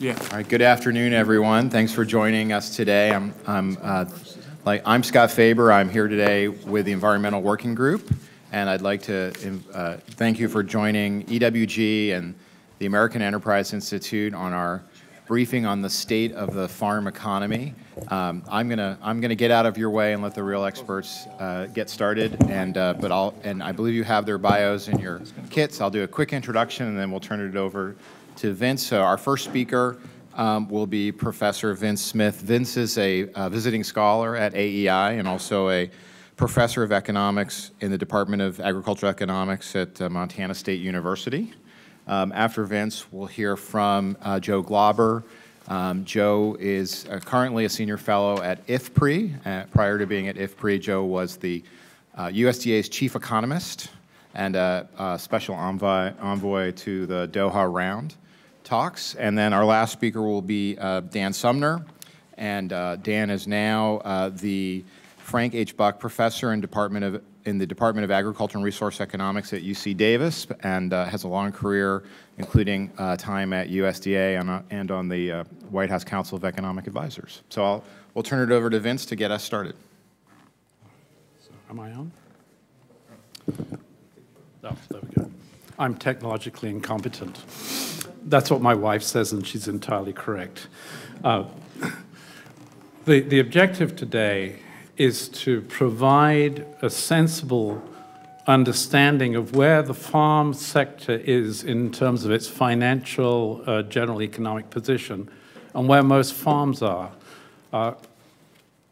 Yeah. All right, good afternoon, everyone. Thanks for joining us today. I'm, I'm, uh, like, I'm Scott Faber. I'm here today with the Environmental Working Group, and I'd like to uh, thank you for joining EWG and the American Enterprise Institute on our briefing on the state of the farm economy. Um, I'm gonna I'm gonna get out of your way and let the real experts uh, get started. And uh, but I'll and I believe you have their bios in your kits. I'll do a quick introduction and then we'll turn it over to Vince. Our first speaker um, will be Professor Vince Smith. Vince is a uh, visiting scholar at AEI and also a professor of economics in the Department of Agricultural Economics at uh, Montana State University. Um, after Vince, we'll hear from uh, Joe Glauber. Um, Joe is uh, currently a senior fellow at IFPRI. Uh, prior to being at IFPRI, Joe was the USDA's chief economist and a, a special envoy, envoy to the Doha round talks. And then our last speaker will be uh, Dan Sumner. And uh, Dan is now uh, the Frank H. Buck Professor in, Department of, in the Department of Agriculture and Resource Economics at UC Davis and uh, has a long career, including uh, time at USDA and, uh, and on the White House Council of Economic Advisors. So I'll, we'll turn it over to Vince to get us started. So am I on? Oh, there we go. I'm technologically incompetent. That's what my wife says, and she's entirely correct. Uh, the, the objective today is to provide a sensible understanding of where the farm sector is in terms of its financial, uh, general economic position, and where most farms are. Uh,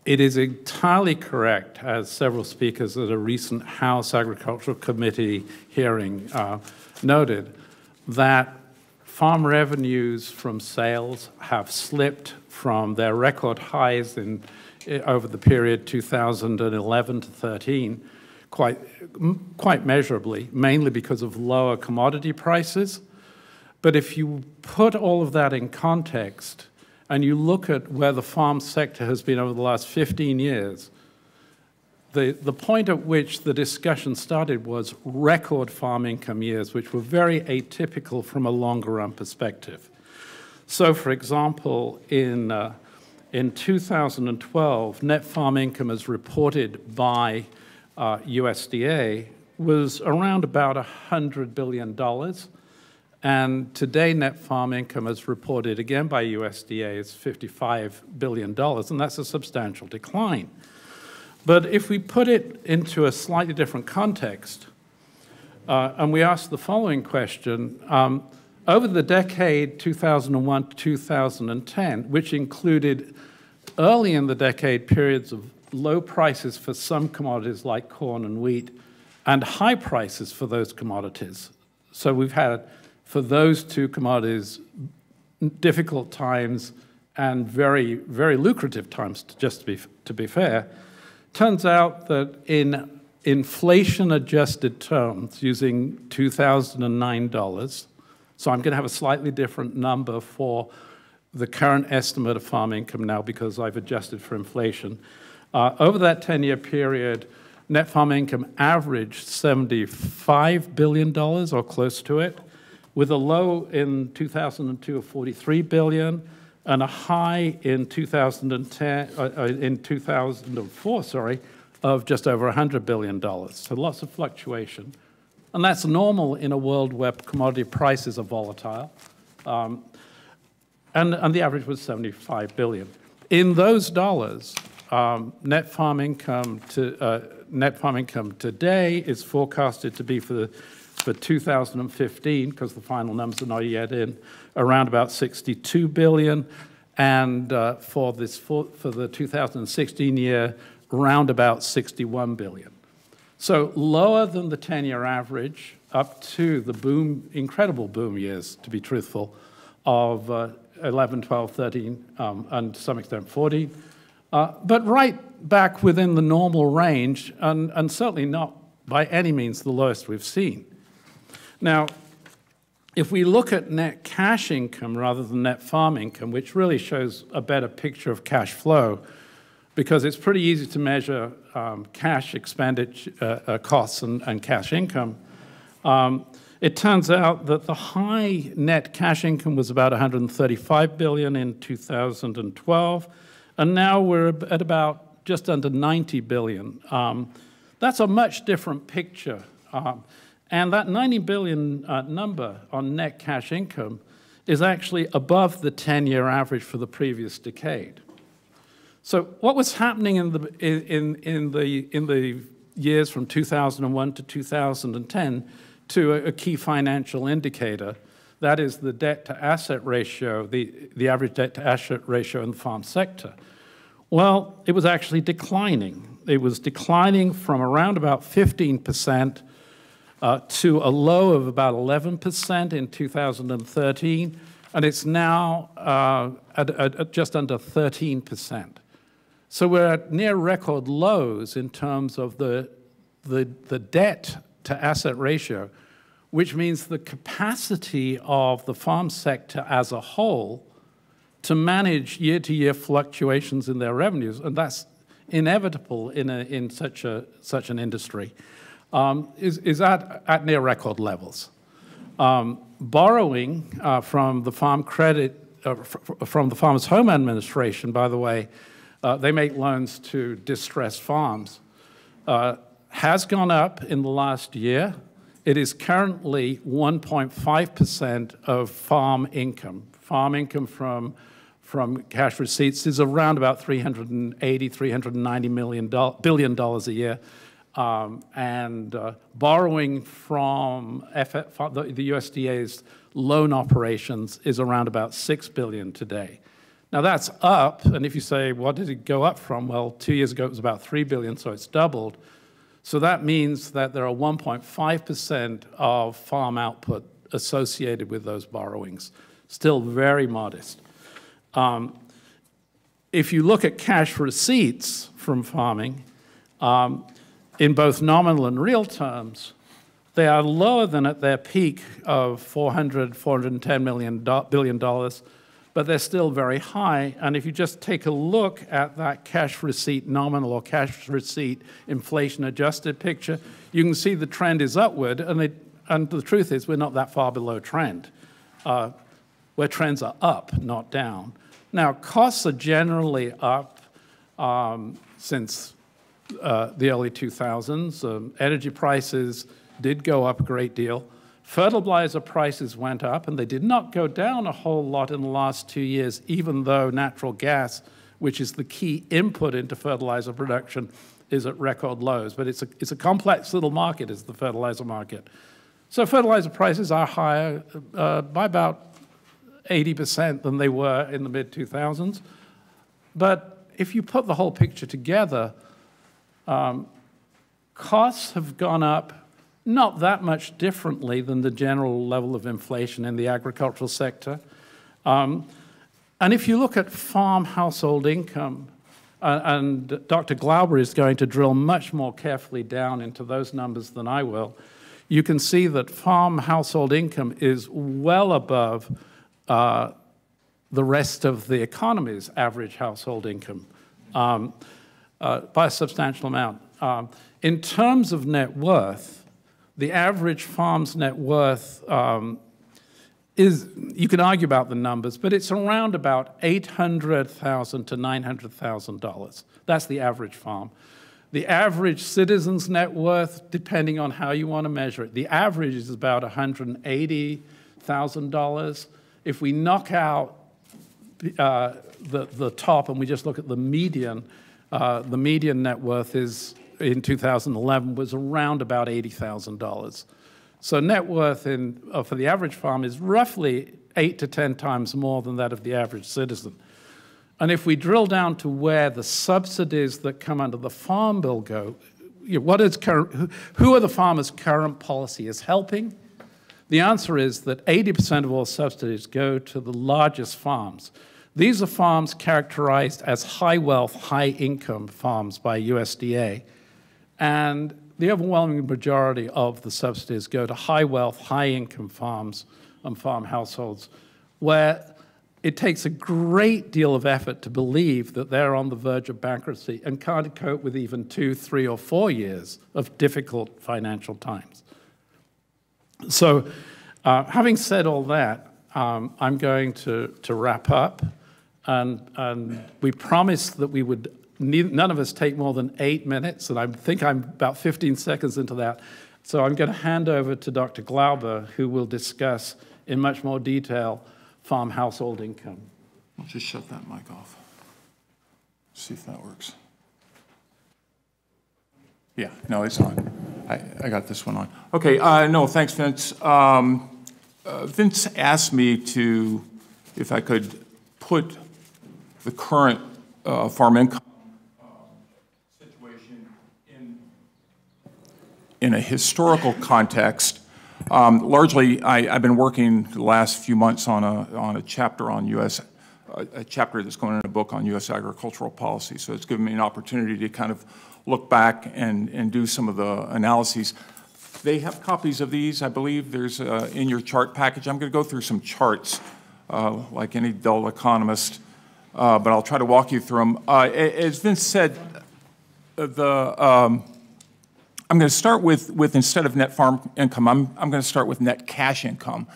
it is entirely correct, as several speakers at a recent House Agricultural Committee hearing uh, noted, that farm revenues from sales have slipped from their record highs in, eh, over the period 2011 to 13 quite, quite measurably, mainly because of lower commodity prices. But if you put all of that in context, and you look at where the farm sector has been over the last 15 years, the, the point at which the discussion started was record farm income years, which were very atypical from a longer run perspective. So, for example, in, uh, in 2012, net farm income as reported by uh, USDA was around about $100 billion. And today, net farm income, as reported again by USDA, is $55 billion, and that's a substantial decline. But if we put it into a slightly different context, uh, and we ask the following question, um, over the decade 2001 to 2010, which included early in the decade periods of low prices for some commodities like corn and wheat, and high prices for those commodities. So we've had for those two commodities, difficult times and very, very lucrative times, just to be, to be fair. Turns out that in inflation adjusted terms, using 2009 dollars, so I'm going to have a slightly different number for the current estimate of farm income now because I've adjusted for inflation. Uh, over that 10 year period, net farm income averaged $75 billion or close to it with a low in 2002 of 43 billion and a high in 2010 uh, uh in 2004 sorry of just over 100 billion dollars. So lots of fluctuation. And that's normal in a world where commodity prices are volatile. Um, and, and the average was 75 billion. In those dollars um, net farm income to uh, net farm income today is forecasted to be for the for 2015, because the final numbers are not yet in, around about 62 billion, and uh, for this for, for the 2016 year, around about 61 billion. So lower than the 10-year average, up to the boom, incredible boom years, to be truthful, of uh, 11, 12, 13, um, and to some extent 14, uh, but right back within the normal range, and, and certainly not by any means the lowest we've seen. Now, if we look at net cash income rather than net farm income, which really shows a better picture of cash flow, because it's pretty easy to measure um, cash expenditure uh, uh, costs and, and, cash income. Um, it turns out that the high net cash income was about 135 billion in 2012, and now we're at about just under 90 billion. Um, that's a much different picture. Um, and that 90 billion uh, number on net cash income is actually above the 10-year average for the previous decade. So what was happening in the, in, in, the, in the years from 2001 to 2010 to a, a key financial indicator, that is the debt to asset ratio, the, the average debt to asset ratio in the farm sector. Well, it was actually declining. It was declining from around about 15% uh, to a low of about 11% in 2013, and it's now uh, at, at, just under 13%. So we're at near record lows in terms of the, the, the debt to asset ratio, which means the capacity of the farm sector as a whole to manage year to year fluctuations in their revenues, and that's inevitable in, a, in such, a, such an industry um, is, is at, at near record levels. Um, borrowing uh, from the Farm Credit, uh, from the Farmers Home Administration, by the way, uh, they make loans to distressed farms, uh, has gone up in the last year. It is currently 1.5% of farm income. Farm income from, from cash receipts is around about 380, 390 million billion dollars a year um, and uh, borrowing from the, the USDA's loan operations is around about six billion today. Now that's up, and if you say, what did it go up from? Well, two years ago it was about three billion, so it's doubled. So that means that there are 1.5% of farm output associated with those borrowings, still very modest. Um, if you look at cash receipts from farming, um, in both nominal and real terms, they are lower than at their peak of 400, 410 million billion dollars, but they're still very high. And if you just take a look at that cash receipt nominal or cash receipt inflation adjusted picture, you can see the trend is upward. And, and the truth is, we're not that far below trend, uh, where trends are up, not down. Now, costs are generally up um, since uh, the early 2000s. Um, energy prices did go up a great deal. Fertilizer prices went up, and they did not go down a whole lot in the last two years, even though natural gas, which is the key input into fertilizer production, is at record lows. But it's a, it's a complex little market, is the fertilizer market. So fertilizer prices are higher uh, by about 80% than they were in the mid 2000s. But if you put the whole picture together, um, costs have gone up not that much differently than the general level of inflation in the agricultural sector. Um, and if you look at farm household income, uh, and Dr. Glauber is going to drill much more carefully down into those numbers than I will, you can see that farm household income is well above uh, the rest of the economy's average household income. Um, uh, by a substantial amount. Um, in terms of net worth, the average farm's net worth um, is, you can argue about the numbers, but it's around about 800,000 to $900,000. That's the average farm. The average citizen's net worth, depending on how you want to measure it, the average is about $180,000. If we knock out uh, the, the top and we just look at the median, uh, the median net worth is in 2011 was around about $80,000. So net worth in, uh, for the average farm is roughly eight to 10 times more than that of the average citizen. And if we drill down to where the subsidies that come under the Farm Bill go, what is current, who are the farmers' current policy is helping? The answer is that 80% of all subsidies go to the largest farms. These are farms characterized as high wealth, high income farms by USDA. And the overwhelming majority of the subsidies go to high wealth, high income farms and farm households where it takes a great deal of effort to believe that they're on the verge of bankruptcy and can't cope with even two, three, or four years of difficult financial times. So, uh, having said all that, um, I'm going to, to wrap up. And, and we promised that we would, none of us take more than eight minutes, and I think I'm about 15 seconds into that. So I'm going to hand over to Dr. Glauber, who will discuss in much more detail farm household income. I'll just shut that mic off. See if that works. Yeah, no, it's on. I, I got this one on. Okay, uh, no, thanks, Vince. Um, uh, Vince asked me to, if I could put the current uh, farm income uh, situation in, in a historical context. Um, largely, I, have been working the last few months on a, on a chapter on U.S. A, a chapter that's going in a book on U.S. agricultural policy. So it's given me an opportunity to kind of look back and, and do some of the analyses. They have copies of these, I believe. There's uh, in your chart package. I'm going to go through some charts, uh, like any dull economist, uh, but I'll try to walk you through them. Uh, as Vince said, the um, I'm going to start with, with instead of net farm income, I'm, I'm going to start with net cash income.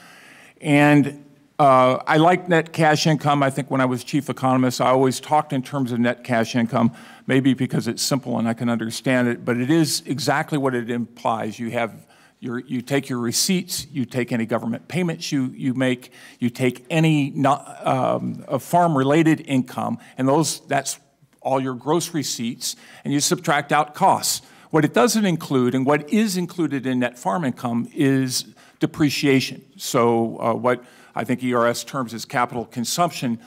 And uh, I like net cash income. I think when I was chief economist, I always talked in terms of net cash income, maybe because it's simple and I can understand it, but it is exactly what it implies. You have your, you take your receipts, you take any government payments you, you make, you take any um, farm-related income, and those that's all your gross receipts, and you subtract out costs. What it doesn't include, and what is included in net farm income, is depreciation. So uh, what I think ERS terms as capital consumption.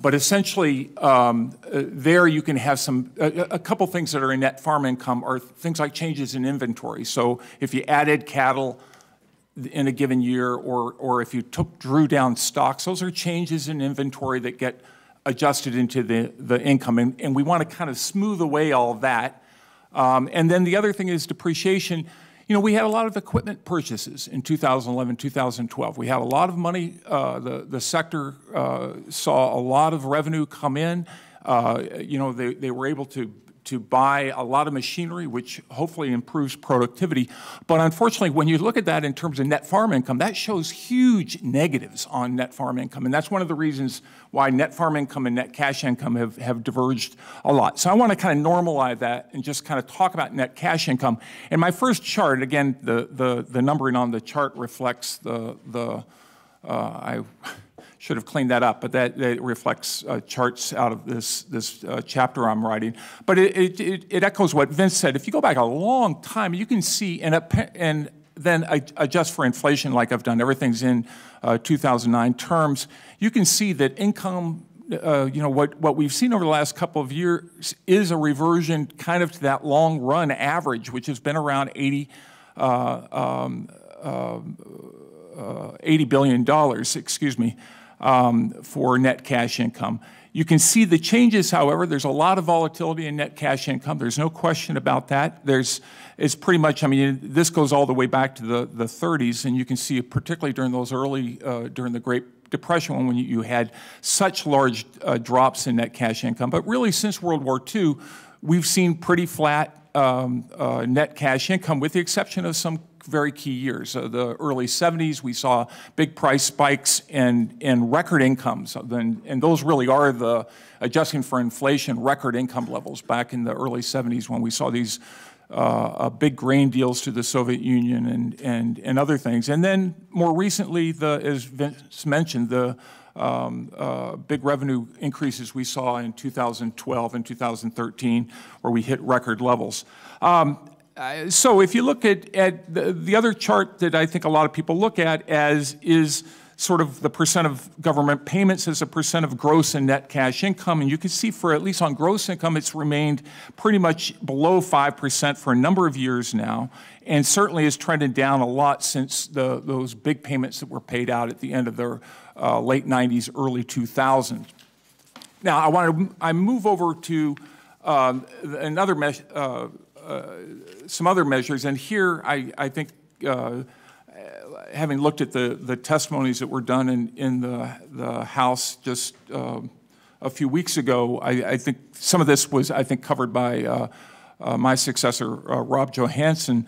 But essentially, um, uh, there you can have some a, a, couple things that are in net farm income are things like changes in inventory. So if you added cattle in a given year, or or if you took drew down stocks, those are changes in inventory that get adjusted into the the income, and, and we want to kind of smooth away all of that. Um, and then the other thing is depreciation. You know, we had a lot of equipment purchases in 2011, 2012. We had a lot of money. Uh, the, the sector uh, saw a lot of revenue come in. Uh, you know, they, they were able to to buy a lot of machinery, which hopefully improves productivity. But unfortunately, when you look at that in terms of net farm income, that shows huge negatives on net farm income. And that's one of the reasons why net farm income and net cash income have, have diverged a lot. So I want to kind of normalize that and just kind of talk about net cash income. And my first chart, again, the, the, the numbering on the chart reflects the, the uh, I, should have cleaned that up, but that, that reflects uh, charts out of this, this uh, chapter I'm writing. But it, it, it, echoes what Vince said. If you go back a long time, you can see, and, and then adjust for inflation like I've done, everything's in uh, 2009 terms, you can see that income uh, you know, what, what we've seen over the last couple of years is a reversion kind of to that long run average, which has been around 80, uh, um, uh, uh $80 billion, excuse me um, for net cash income. You can see the changes, however, there's a lot of volatility in net cash income. There's no question about that. There's, it's pretty much, I mean, this goes all the way back to the, the 30s, and you can see particularly during those early, uh, during the Great Depression when you, you had such large uh, drops in net cash income. But really, since World War II, we've seen pretty flat um, uh, net cash income, with the exception of some very key years. Uh, the early 70s, we saw big price spikes and, and record incomes. And, and those really are the, adjusting for inflation, record income levels back in the early 70s when we saw these uh, uh, big grain deals to the Soviet Union and, and, and other things. And then more recently, the, as Vince mentioned, the um, uh, big revenue increases we saw in 2012 and 2013, where we hit record levels. Um, uh, so if you look at, at the, the, other chart that I think a lot of people look at as is sort of the percent of government payments as a percent of gross and net cash income, and you can see for at least on gross income, it's remained pretty much below 5% for a number of years now, and certainly has trended down a lot since the, those big payments that were paid out at the end of the uh, late 90s, early 2000s. Now, I want to I move over to um, another uh, some other measures. And here, I, I think, uh, having looked at the, the testimonies that were done in, in the, the House just uh, a few weeks ago, I, I, think some of this was, I think, covered by uh, uh, my successor, uh, Rob Johansson.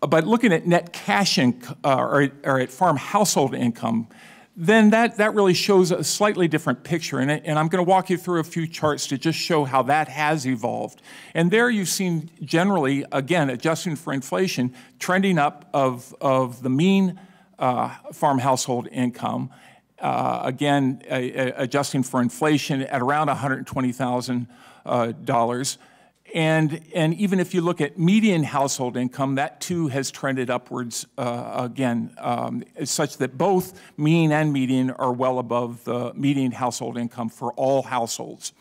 But looking at net cash inc- uh, or, or at farm household income, then that, that really shows a slightly different picture. And, and I'm going to walk you through a few charts to just show how that has evolved. And there you've seen generally, again, adjusting for inflation, trending up of, of the mean uh, farm household income. Uh, again, a- a- adjusting for inflation at around $120,000. And, and even if you look at median household income, that too has trended upwards uh, again, um, such that both mean and median are well above the median household income for all households.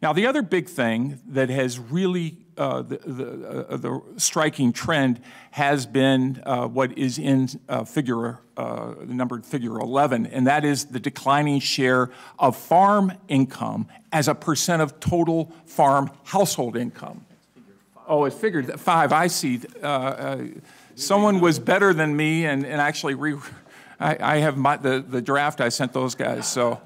Now, the other big thing that has really uh, the, the, uh, the striking trend has been uh, what is in uh, figure, uh, the numbered figure 11, and that is the declining share of farm income as a percent of total farm household income. Oh, it's figured five. I see. Uh, uh, someone was better than me, and, and actually, re, I, I have my, the, the draft I sent those guys, so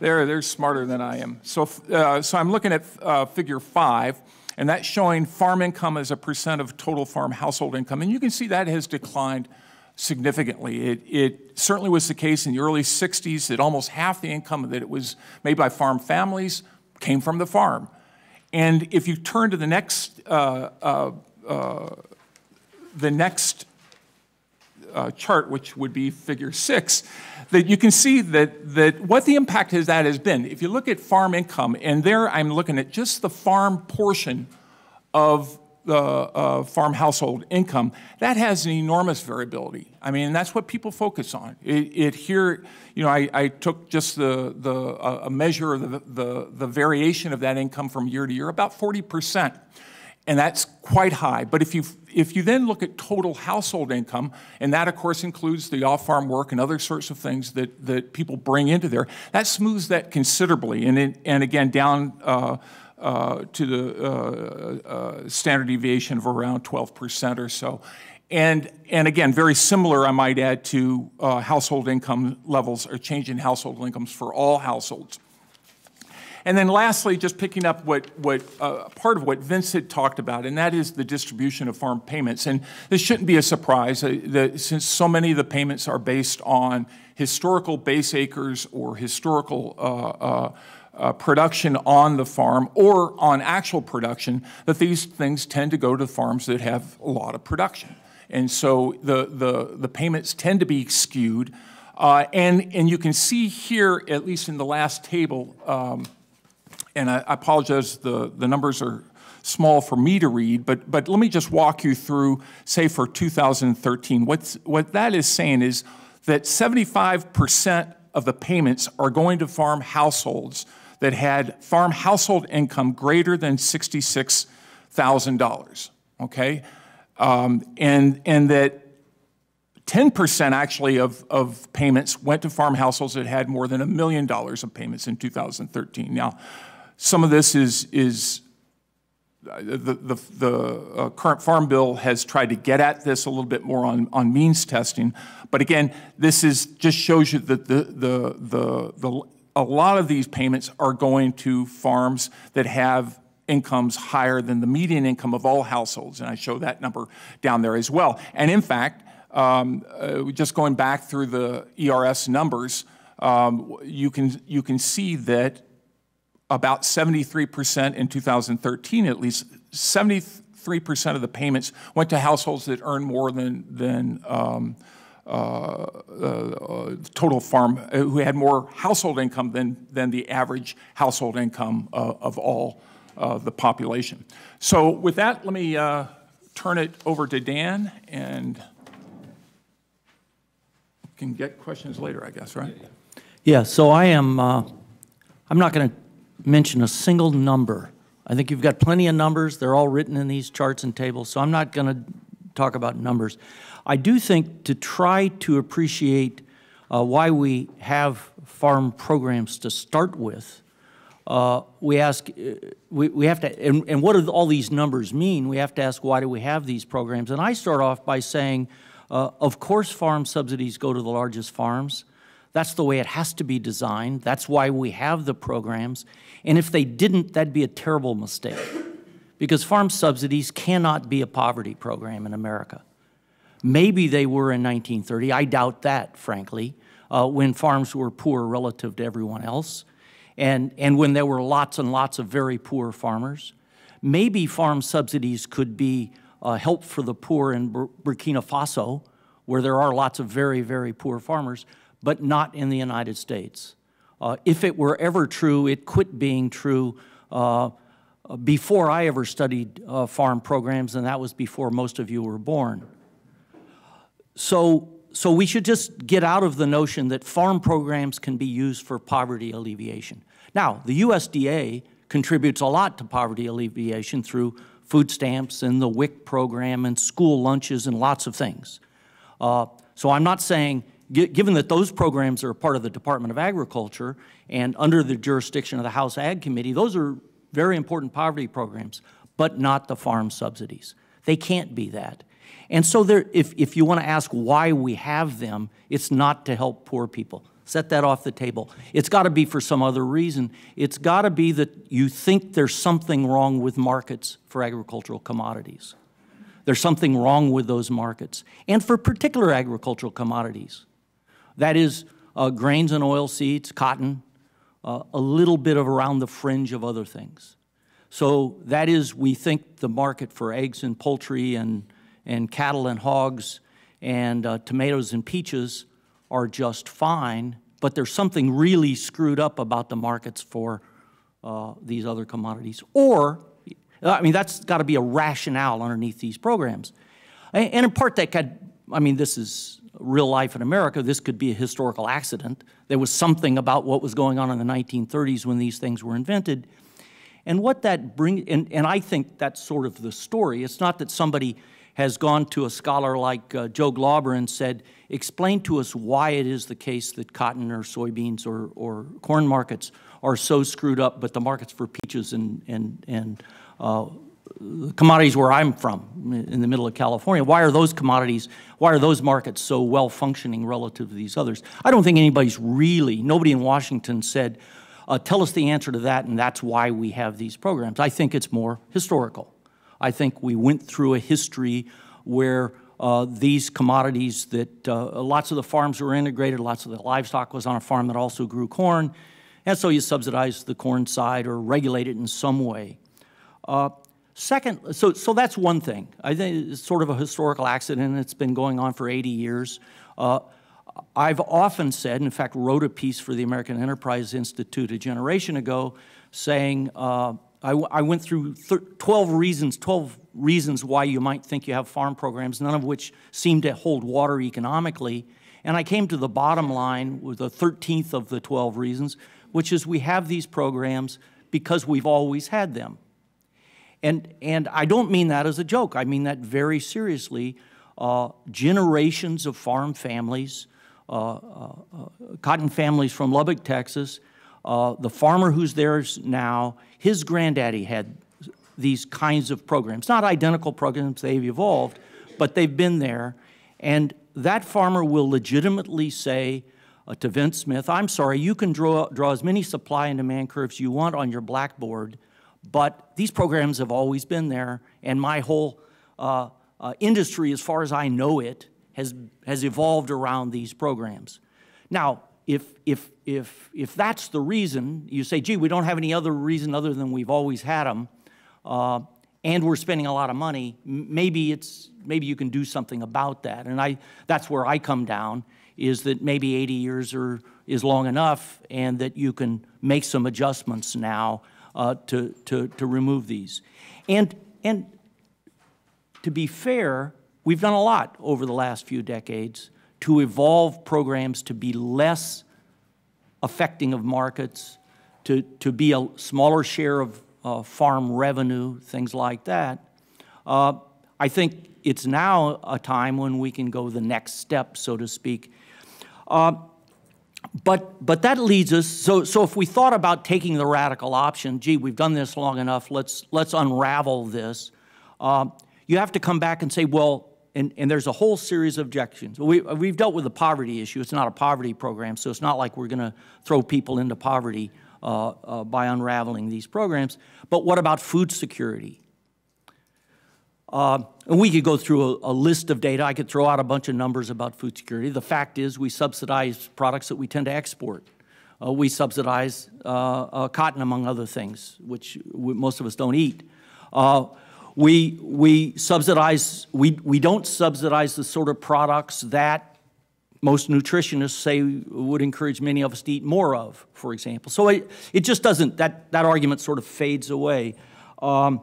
they're, they're smarter than I am. So, uh, so I'm looking at uh, figure five, and that's showing farm income as a percent of total farm household income. And you can see that has declined significantly. It, it certainly was the case in the early 60s that almost half the income that it was made by farm families came from the farm. And if you turn to the next, uh, uh, uh, the next uh, chart, which would be figure six, that you can see that, that what the impact of that has been. If you look at farm income, and there I'm looking at just the farm portion of the uh, farm household income, that has an enormous variability. I mean, that's what people focus on. It, it here, you know, I, I took just the, the, uh, a measure of the, the, the variation of that income from year to year, about 40%. And that's quite high. But if you, if you then look at total household income, and that of course includes the off-farm work and other sorts of things that, that people bring into there, that smooths that considerably. And, it, and again, down uh, uh, to the uh, uh, standard deviation of around 12% or so. And, and again, very similar, I might add, to uh, household income levels or change in household incomes for all households. And then lastly, just picking up what, what uh, part of what Vince had talked about, and that is the distribution of farm payments. And this shouldn't be a surprise, uh, since so many of the payments are based on historical base acres or historical uh, uh, uh, production on the farm or on actual production, that these things tend to go to farms that have a lot of production. And so the, the, the payments tend to be skewed. Uh, and, and you can see here, at least in the last table, um, and I apologize, the, the numbers are small for me to read, but, but let me just walk you through, say, for 2013. What's, what that is saying is that 75% of the payments are going to farm households that had farm household income greater than $66,000, okay? Um, and, and that 10% actually of, of payments went to farm households that had more than a million dollars of payments in 2013. Now, some of this is, is uh, the, the, the uh, current farm bill has tried to get at this a little bit more on, on means testing. But again, this is, just shows you that the, the, the, the, a lot of these payments are going to farms that have incomes higher than the median income of all households. And I show that number down there as well. And in fact, um, uh, just going back through the ERS numbers, um, you, can, you can see that about 73% in 2013, at least 73% of the payments went to households that earn more than, than um, uh, uh, total farm, who had more household income than, than the average household income uh, of all uh, the population. So with that, let me uh, turn it over to Dan and can get questions later, I guess, right? Yeah, so I am, uh, I'm not going to mention a single number. I think you've got plenty of numbers. They're all written in these charts and tables, so I'm not going to talk about numbers. I do think to try to appreciate uh, why we have farm programs to start with, uh, we ask, uh, we, we have to, and, and what do all these numbers mean? We have to ask, why do we have these programs? And I start off by saying, uh, of course, farm subsidies go to the largest farms. That's the way it has to be designed. That's why we have the programs. And if they didn't, that'd be a terrible mistake. Because farm subsidies cannot be a poverty program in America. Maybe they were in 1930. I doubt that, frankly, uh, when farms were poor relative to everyone else, and, and when there were lots and lots of very poor farmers. Maybe farm subsidies could be uh, help for the poor in Bur Burkina Faso, where there are lots of very, very poor farmers, but not in the United States. Uh, if it were ever true, it quit being true uh, before I ever studied uh, farm programs, and that was before most of you were born. So, so we should just get out of the notion that farm programs can be used for poverty alleviation. Now, the USDA contributes a lot to poverty alleviation through food stamps and the WIC program and school lunches and lots of things. Uh, so I'm not saying, given that those programs are a part of the Department of Agriculture and under the jurisdiction of the House Ag Committee, those are very important poverty programs, but not the farm subsidies. They can't be that. And so there, if, if you want to ask why we have them, it's not to help poor people. Set that off the table. It's got to be for some other reason. It's got to be that you think there's something wrong with markets for agricultural commodities. There's something wrong with those markets. And for particular agricultural commodities. That is uh, grains and oil seeds, cotton, uh, a little bit of around the fringe of other things. So that is, we think, the market for eggs and poultry and, and cattle and hogs and uh, tomatoes and peaches are just fine, but there's something really screwed up about the markets for uh, these other commodities. Or, I mean, that's got to be a rationale underneath these programs. And in part, that could, I mean, this is real life in America. This could be a historical accident. There was something about what was going on in the 1930s when these things were invented. And what that brings, and, and I think that's sort of the story. It's not that somebody has gone to a scholar like uh, Joe Glauber and said, explain to us why it is the case that cotton or soybeans or, or corn markets are so screwed up, but the markets for peaches and, and, and uh, commodities where I'm from, in the middle of California, why are those commodities, why are those markets so well functioning relative to these others? I don't think anybody's really, nobody in Washington said, uh, tell us the answer to that, and that's why we have these programs. I think it's more historical. I think we went through a history where uh, these commodities that uh, lots of the farms were integrated, lots of the livestock was on a farm that also grew corn, and so you subsidize the corn side or regulate it in some way. Uh, second, so, so that's one thing. I think it's sort of a historical accident. It's been going on for 80 years. Uh, I've often said, in fact, wrote a piece for the American Enterprise Institute a generation ago saying, uh, I, I went through 12 reasons, 12 reasons why you might think you have farm programs, none of which seem to hold water economically. And I came to the bottom line with the 13th of the 12 reasons, which is we have these programs because we've always had them. And, and I don't mean that as a joke. I mean that very seriously. Uh, generations of farm families, uh, uh, uh cotton families from Lubbock, Texas, uh, the farmer who's there now, his granddaddy had these kinds of programs. Not identical programs, they've evolved, but they've been there. And that farmer will legitimately say uh, to Vince Smith, I'm sorry, you can draw, draw as many supply and demand curves you want on your blackboard, but these programs have always been there, and my whole uh, uh, industry, as far as I know it, has, has evolved around these programs. Now, if, if, if, if that's the reason, you say, gee, we don't have any other reason other than we've always had them, uh, and we're spending a lot of money, maybe, it's, maybe you can do something about that. And I, that's where I come down, is that maybe 80 years are, is long enough and that you can make some adjustments now uh, to, to, to remove these. And, and to be fair, we've done a lot over the last few decades to evolve programs to be less affecting of markets, to, to be a smaller share of uh, farm revenue, things like that. Uh, I think it's now a time when we can go the next step, so to speak. Uh, but, but that leads us, so, so if we thought about taking the radical option, gee, we've done this long enough, let's, let's unravel this, uh, you have to come back and say, well, and, and there's a whole series of objections. We, we've dealt with the poverty issue. It's not a poverty program, so it's not like we're going to throw people into poverty uh, uh, by unraveling these programs. But what about food security? Uh, And we could go through a, a list of data. I could throw out a bunch of numbers about food security. The fact is, we subsidize products that we tend to export. Uh, We subsidize uh, uh, cotton, among other things, which we- most of us don't eat. Uh, We, we subsidize, we, we don't subsidize the sort of products that most nutritionists say would encourage many of us to eat more of, for example. So it, it just doesn't, that, that argument sort of fades away. Um,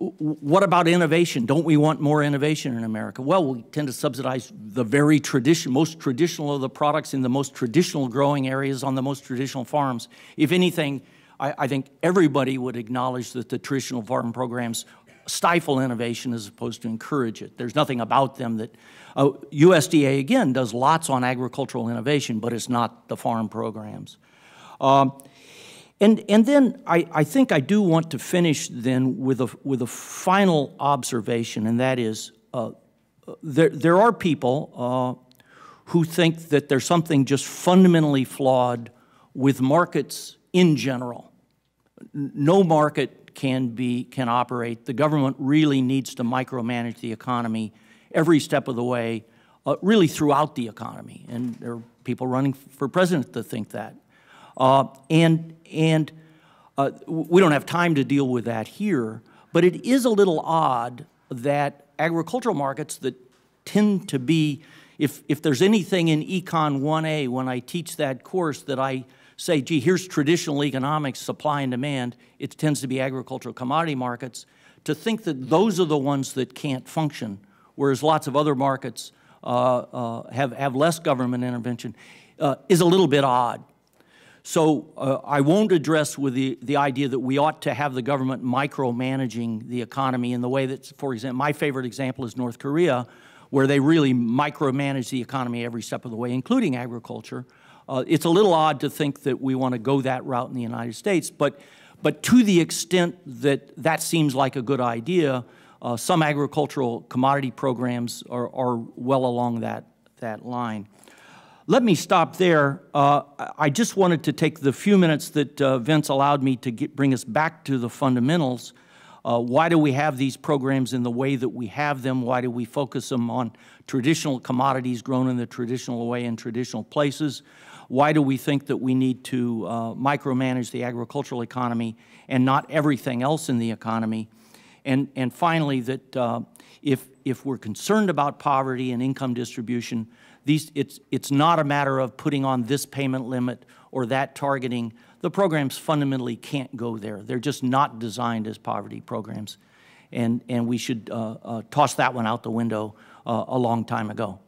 what about innovation? Don't we want more innovation in America? Well, we tend to subsidize the very tradition, most traditional of the products in the most traditional growing areas on the most traditional farms. If anything, I, I think everybody would acknowledge that the traditional farm programs stifle innovation as opposed to encourage it. There's nothing about them that, uh, USDA again does lots on agricultural innovation, but it's not the farm programs. Um, and, and then I, I think I do want to finish then with a, with a final observation, and that is uh, there, there are people uh, who think that there's something just fundamentally flawed with markets in general. No market can be, can operate. The government really needs to micromanage the economy every step of the way, uh, really throughout the economy. And there are people running for president that think that. Uh, and and uh, we don't have time to deal with that here, but it is a little odd that agricultural markets that tend to be, if, if there's anything in Econ 1A, when I teach that course that I say, gee, here's traditional economics, supply and demand, it tends to be agricultural commodity markets, to think that those are the ones that can't function, whereas lots of other markets uh, uh, have, have less government intervention, uh, is a little bit odd. So uh, I won't address with the, the idea that we ought to have the government micromanaging the economy in the way that, for example, my favorite example is North Korea, where they really micromanage the economy every step of the way, including agriculture. Uh, it's a little odd to think that we want to go that route in the United States, but, but to the extent that that seems like a good idea, uh, some agricultural commodity programs are, are well along that, that line. Let me stop there. Uh, I just wanted to take the few minutes that uh, Vince allowed me to get, bring us back to the fundamentals. Uh, why do we have these programs in the way that we have them? Why do we focus them on traditional commodities grown in the traditional way in traditional places? Why do we think that we need to uh, micromanage the agricultural economy and not everything else in the economy? And, and finally, that uh, if, if we're concerned about poverty and income distribution, these, it's, it's not a matter of putting on this payment limit or that targeting. The programs fundamentally can't go there. They're just not designed as poverty programs. And, and we should uh, uh, toss that one out the window uh, a long time ago.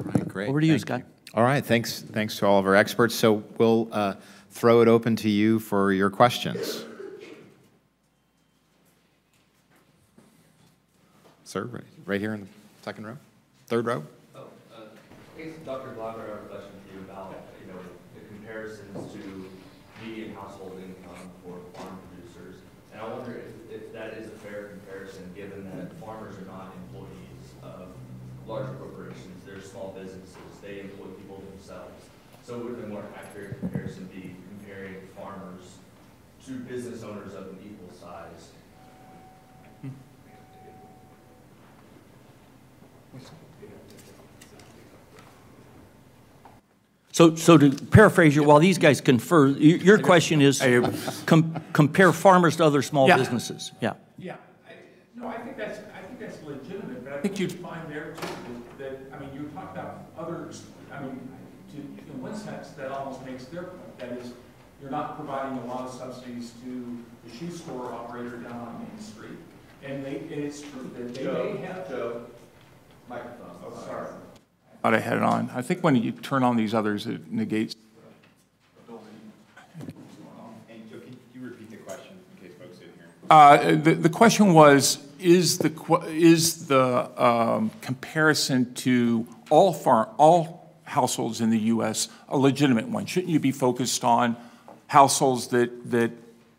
All right, great. Over to you, Thank Scott. All right, thanks, thanks to all of our experts. So we'll uh, throw it open to you for your questions. Sir, right, right here in the second row, third row? Oh, uh, I guess Dr. Glauber, I have a question for you about, you know, the comparisons to median household income for farm producers. And I wonder if, if that is a fair comparison, given that farmers are not employees of larger corporations, they're small businesses, they employ people themselves. So would a more accurate comparison be comparing farmers to business owners of an equal size? So, so to paraphrase you, while these guys confer, your question is com- compare farmers to other small Yeah. businesses. Yeah. Yeah, I, no, I think that's, I think that's legitimate, but I think you'd find there too, that, that, I mean, you talk about others, I mean, to, in one sense, that almost makes their point, that is, you're not providing a lot of subsidies to the shoe store operator down on Main Street, and they, and it's true that they may have. Microphone. Oh, sorry. Thought I had it on. I think when you turn on these others, it negates. And Joe, can you repeat the question in case folks didn't hear? Uh, The, the question was, is the, is the um, comparison to all farm, all households in the U.S. a legitimate one? Shouldn't you be focused on households that, that,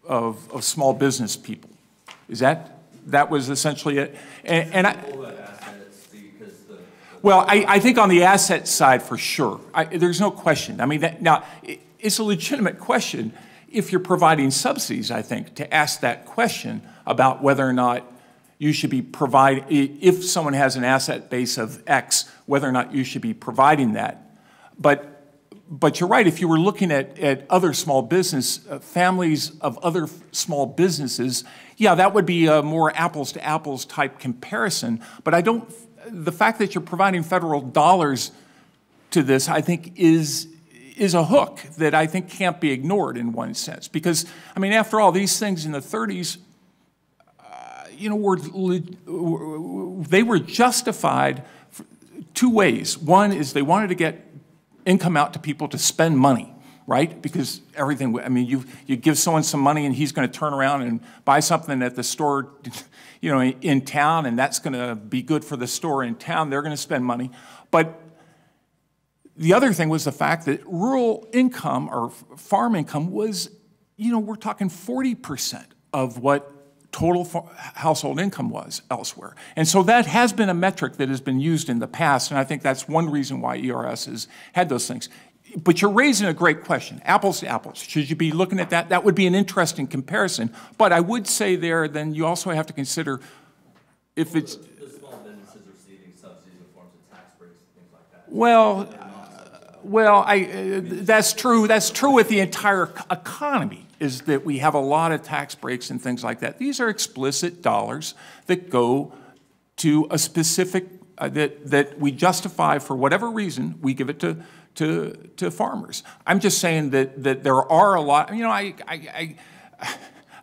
of, of small business people? Is that, that was essentially it? And, and I, assets, because the well, I, I think on the asset side, for sure. I, there's no question. I mean, that, now, it's a legitimate question. If you're providing subsidies, I think, to ask that question about whether or not you should be provide, if someone has an asset base of X, whether or not you should be providing that. But but you're right, if you were looking at, at other small business, uh, families of other small businesses, yeah, that would be a more apples to apples type comparison. But I don't, the fact that you're providing federal dollars to this, I think, is, is a hook that I think can't be ignored in one sense. Because, I mean, after all, these things in the 30s, uh, you know, were, they were justified two ways. One is they wanted to get income out to people to spend money, right? Because everything, I mean, you, you give someone some money and he's going to turn around and buy something at the store, you know, in town, and that's going to be good for the store in town. They're going to spend money. But the other thing was the fact that rural income or farm income was, you know, we're talking 40% of what total household income was elsewhere. And so that has been a metric that has been used in the past, and I think that's one reason why ERS has had those things. But you're raising a great question, apples to apples. Should you be looking at that? That would be an interesting comparison. But I would say there, then you also have to consider if it's, The small businesses receiving subsidies in forms of tax breaks and things like that. Well, uh, well, I, uh, that's true, that's true with the entire economy, is that we have a lot of tax breaks and things like that. These are explicit dollars that go to a specific, uh, that, that we justify for whatever reason, we give it to, to, to farmers. I'm just saying that, that there are a lot, you know, I, I, I,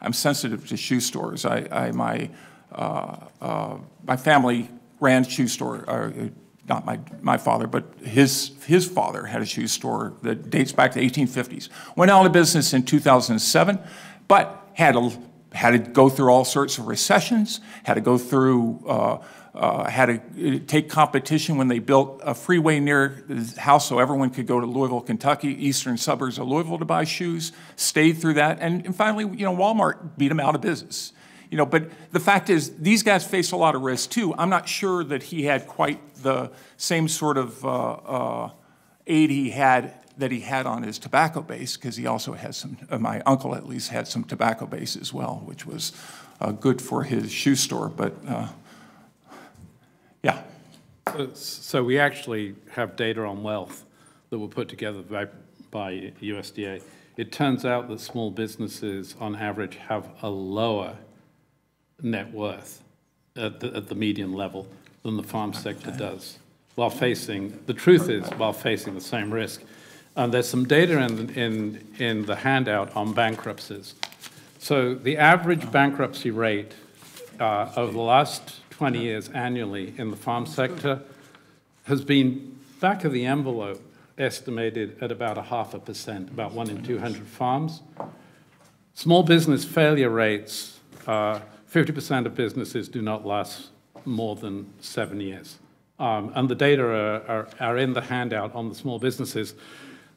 I'm sensitive to shoe stores. I, I, my, uh, uh, my family ran a shoe store, uh, not my, my father, but his, his father had a shoe store that dates back to the 1850s. Went out of business in 2007, but had, a, had to go through all sorts of recessions, had to go through, uh, had to uh, take competition when they built a freeway near his house so everyone could go to Louisville, Kentucky, eastern suburbs of Louisville to buy shoes, stayed through that, and, and finally, you know, Walmart beat him out of business. You know, but the fact is, these guys face a lot of risk too. I'm not sure that he had quite the same sort of uh, uh, aid he had that he had on his tobacco base, because he also has some. Uh, my uncle at least had some tobacco base as well, which was uh, good for his shoe store. But Uh, So we actually have data on wealth that were put together by, by USDA. It turns out that small businesses, on average, have a lower net worth at the, at the median level than the farm sector does, while facing, the truth is, while facing the same risk. And there's some data in, in, in the handout on bankruptcies. So the average bankruptcy rate uh, over the last 20 years annually in the farm sector has been back of the envelope estimated at about a half a percent, about one in 200 farms. Small business failure rates, uh, 50% of businesses do not last more than seven years. Um, and the data are, are, are in the handout on the small businesses.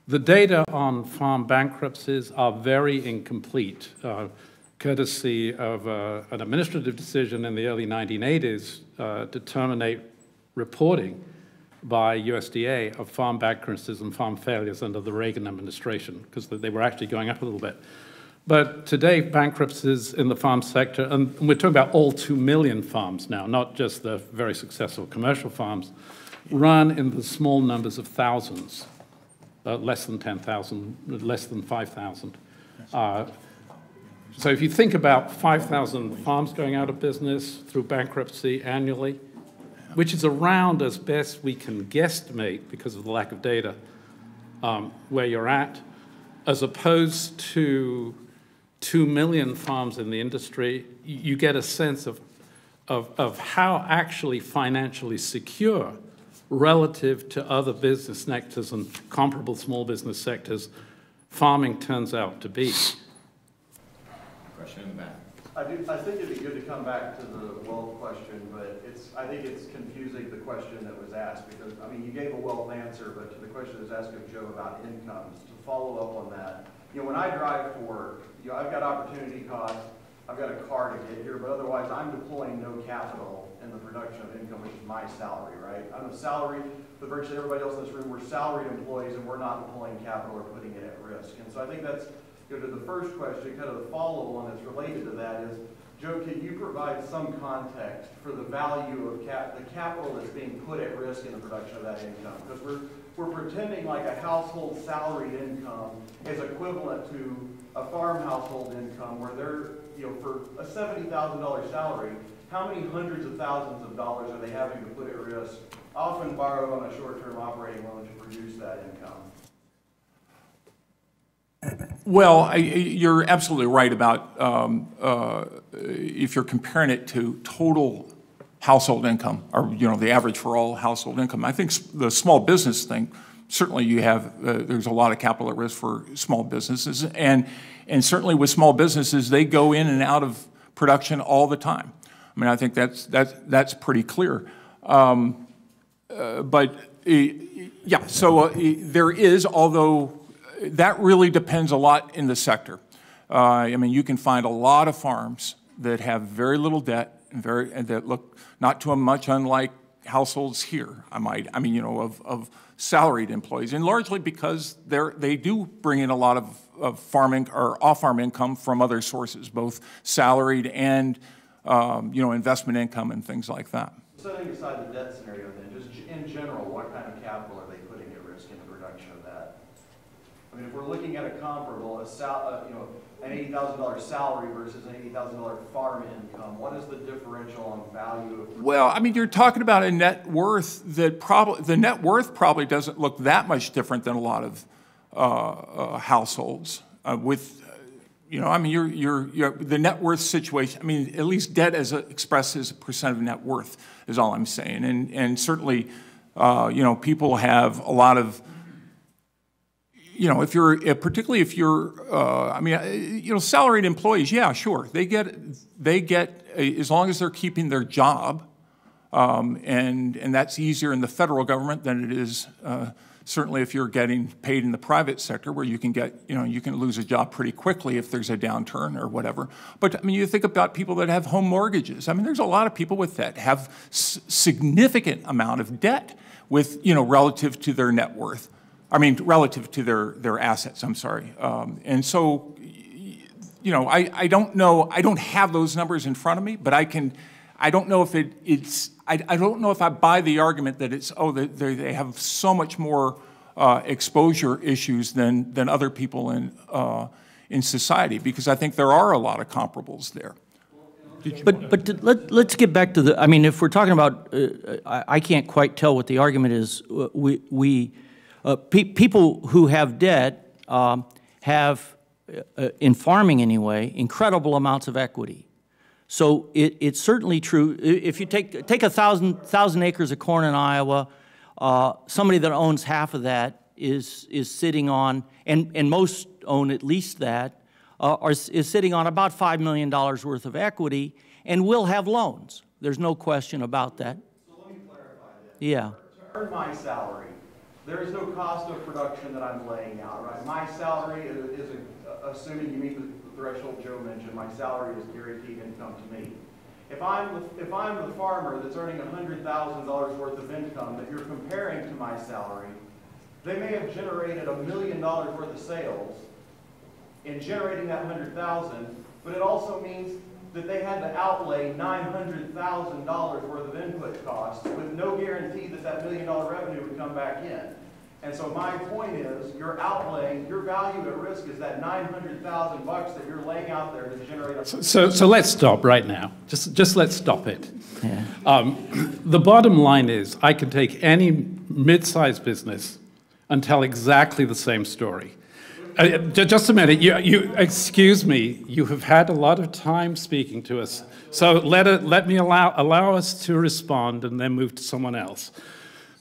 The data on farm bankruptcies are very incomplete, uh, courtesy of uh, an administrative decision in the early 1980s uh, to terminate reporting by USDA of farm bankruptcies and farm failures under the Reagan administration, because they were actually going up a little bit. But today, bankruptcies in the farm sector, and we're talking about all 2 million farms now, not just the very successful commercial farms, run in the small numbers of thousands, uh, less than 10,000, less than 5,000. Uh, so if you think about 5,000 farms going out of business through bankruptcy annually, which is around as best we can guesstimate because of the lack of data um, where you're at, as opposed to 2 million farms in the industry, you get a sense of, of, of how actually financially secure relative to other business sectors and comparable small business sectors farming turns out to be. Question in the back. I do, I think it'd be good to come back to the wealth question, but it's, I think it's confusing, the question that was asked, because, I mean, you gave a wealth answer, but to the question that was asked of Joe about incomes, to follow up on that, you know, when I drive for work, you know, I've got opportunity costs, I've got a car to get here, but otherwise, I'm deploying no capital in the production of income, which is my salary, right? I'm a salary, but virtually everybody else in this room, we're salaried employees, and we're not deploying capital or putting it at risk. And so I think that's go to the first question, kind of the follow-on that's related to that is, Joe, can you provide some context for the value of cap, the capital that's being put at risk in the production of that income? Because we're, we're pretending like a household salaried income is equivalent to a farm household income where they're, you know, for a seventy thousand dollar salary, how many hundreds of thousands of dollars are they having to put at risk, often borrowed on a short-term operating loan to produce that income? Well, I- you're absolutely right about, um, uh, if you're comparing it to total household income, or, you know, the average for all household income. I think the small business thing, certainly you have, uh, there's a lot of capital at risk for small businesses. And, and certainly with small businesses, they go in and out of production all the time. I mean, I think that's, that's, that's pretty clear. Um, uh, But, uh, yeah, so uh, there is, although that really depends a lot in the sector. Uh, I mean, you can find a lot of farms that have very little debt and very, and that look not too much unlike households here, I might, I mean, you know, of, of salaried employees, and largely because they're, they do bring in a lot of, of farming or off-farm income from other sources, both salaried and, um, you know, investment income and things like that. Setting aside the debt scenario then, just in general, what kind of capital are they putting at risk in the production of that? I mean, if we're looking at a comparable, a sal, uh, you know, an eighty thousand dollar salary versus an eighty thousand dollar farm income, what is the differential on value? Well, I mean, you're talking about a net worth that probably, the net worth probably doesn't look that much different than a lot of uh, uh, households uh, with, you know, I mean, you're, you're, you're, the net worth situation, I mean, at least debt as a, expressed as a percent of net worth is all I'm saying. And, and certainly, uh, you know, people have a lot of, you know, if you're, uh, particularly if you're, uh, I mean, uh, you know, salaried employees, yeah, sure, they get, they get, uh, as long as they're keeping their job, um, and, and that's easier in the federal government than it is uh, certainly if you're getting paid in the private sector where you can get, you know, you can lose a job pretty quickly if there's a downturn or whatever. But I mean, you think about people that have home mortgages. I mean, there's a lot of people with that have significant amount of debt with, you know, relative to their net worth. I mean, relative to their, their assets, I'm sorry. Um, and so, you know, I, I don't know, I don't have those numbers in front of me, but I can, I don't know if it, it's, I, I don't know if I buy the argument that it's, oh, they, they they have so much more uh, exposure issues than, than other people in, uh, in society, because I think there are a lot of comparables there. But, but to- let, let's get back to the, I mean, if we're talking about, uh, I, I can't quite tell what the argument is. Uh, We, we, uh, pe- people who have debt um, have, uh, in farming anyway, incredible amounts of equity. So it, it's certainly true, if you take, take a thousand, thousand acres of corn in Iowa, uh, somebody that owns half of that is, is sitting on, and, and most own at least that, uh, are, is sitting on about $5 million worth of equity and will have loans. There's no question about that. So let me clarify this. Yeah. To earn my salary, there is no cost of production that I'm laying out, right? My salary is, is a- assuming you meet the threshold Joe mentioned, my salary is guaranteed income to me. If I'm, the- if I'm the farmer that's earning hundred thousand dollars worth of income that you're comparing to my salary, they may have generated a million dollars worth of sales in generating that hundred thousand, but it also means that they had to outlay nine hundred thousand dollars worth of input costs with no guarantee that that million dollar revenue would come back in. And so my point is, you're outlaying, your value at risk is that nine hundred thousand bucks that you're laying out there to generate a. So, so let's stop right now. Just, just let's stop it. Um, the bottom line is, I can take any mid-sized business and tell exactly the same story. Uh, just a minute. You, you, excuse me. You have had a lot of time speaking to us, so let it, let me allow allow us to respond and then move to someone else.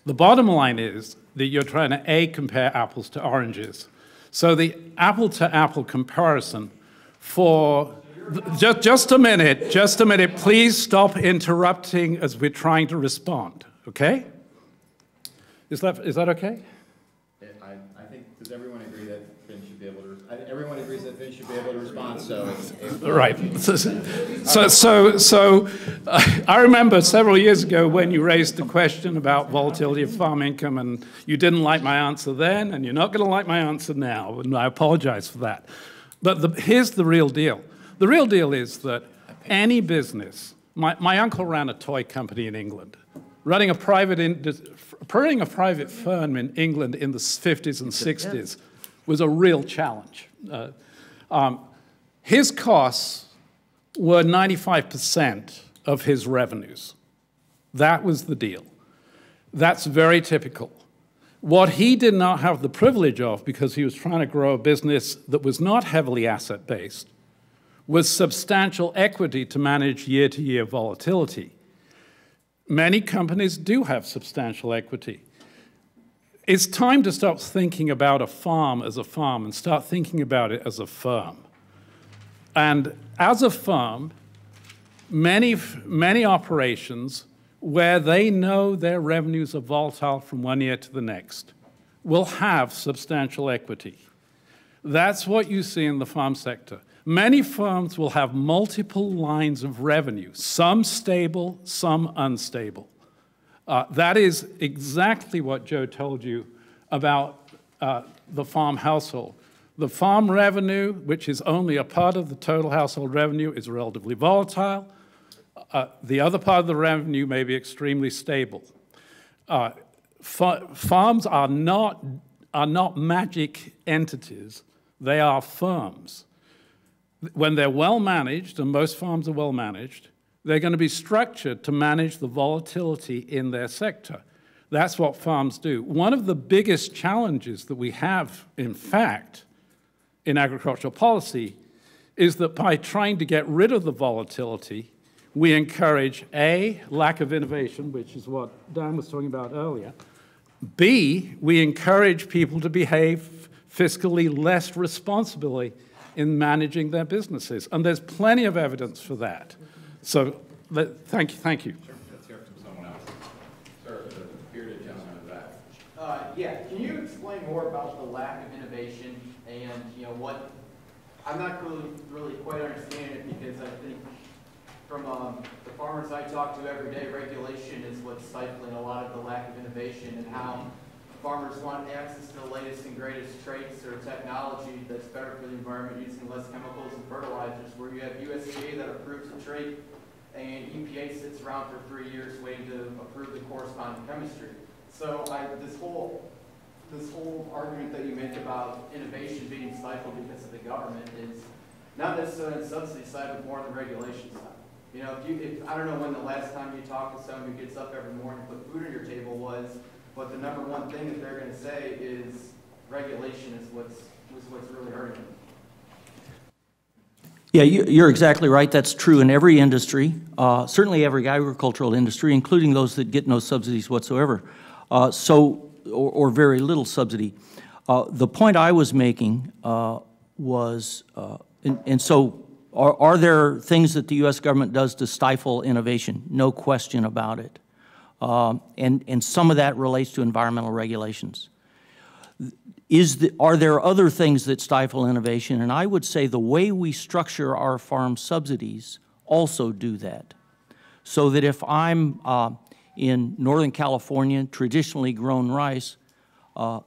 The bottom line is that you're trying to a compare apples to oranges. So the apple to apple comparison for just, just a minute, just a minute. Please stop interrupting as we're trying to respond. Okay? Is that is that okay? I, I think, does everyone agree that Finn should be able to, I think everyone agrees that Finn should be able to respond, so if- if Right. So, so, so, so uh, I remember several years ago when you raised the question about volatility of farm income, and you didn't like my answer then, and you're not going to like my answer now, and I apologize for that. But the, here's the real deal. The real deal is that any business, my, my uncle ran a toy company in England. Running a private, in, running a private firm in England in the 50s and 60s was a real challenge. Uh, um, his costs were 95% of his revenues. That was the deal. That's very typical. What he did not have the privilege of, because he was trying to grow a business that was not heavily asset based, was substantial equity to manage year to year volatility. Many companies do have substantial equity. It's time to stop thinking about a farm as a farm and start thinking about it as a firm. And as a firm, many, many operations where they know their revenues are volatile from one year to the next will have substantial equity. That's what you see in the farm sector. Many firms will have multiple lines of revenue, some stable, some unstable. Uh, that is exactly what Joe told you about uh, the farm household. The farm revenue, which is only a part of the total household revenue, is relatively volatile. Uh, the other part of the revenue may be extremely stable. Uh, fa farms are not, are not magic entities, they are firms. When they're well managed, and most farms are well managed, they're going to be structured to manage the volatility in their sector. That's what farms do. One of the biggest challenges that we have, in fact, in agricultural policy is that by trying to get rid of the volatility, we encourage A, lack of innovation, which is what Dan was talking about earlier. B, we encourage people to behave fiscally less responsibly in managing their businesses. And there's plenty of evidence for that. So let, thank you. Thank you. Let's hear from someone else. Sir, the bearded gentleman in the back. Uh, yeah, can you explain more about the lack of innovation and, you know, what, I'm not really, really quite understanding it because I think from um, the farmers I talk to every day, regulation is what's stifling a lot of the lack of innovation and how farmers want access to the latest and greatest traits or technology that's better for the environment using less chemicals and fertilizers, where you have USDA that approves a trait and EPA sits around for three years waiting to approve the corresponding chemistry. So I, this whole this whole argument that you make about innovation being stifled because of the government is not necessarily on the subsidy side, but more on the regulation side. You know, if you, if, I don't know when the last time you talked to someone who gets up every morning and put food on your table was, but the number one thing that they're gonna say is regulation is what's, was what's really hurting them. Yeah, you- you're exactly right. That's true in every industry, uh, certainly every agricultural industry, including those that get no subsidies whatsoever, Uh, so, or or very little subsidy. Uh, The point I was making uh, was, uh, and and so are, are there things that the U.S. government does to stifle innovation? No question about it. Um, and, and some of that relates to environmental regulations. Is the, are there other things that stifle innovation? And I would say the way we structure our farm subsidies also do that. So that if I'm uh, in Northern California, traditionally grown rice, uh,